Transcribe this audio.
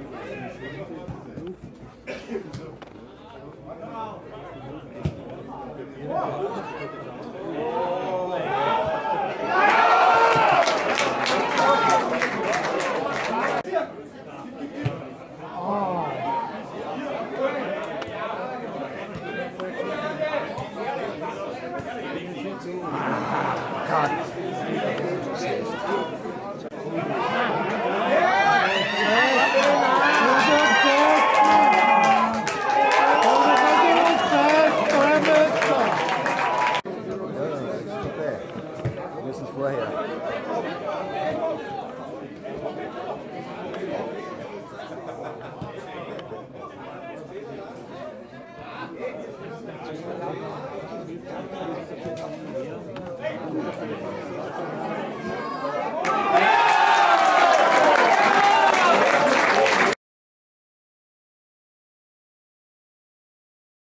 Ah. God. हुआ है यार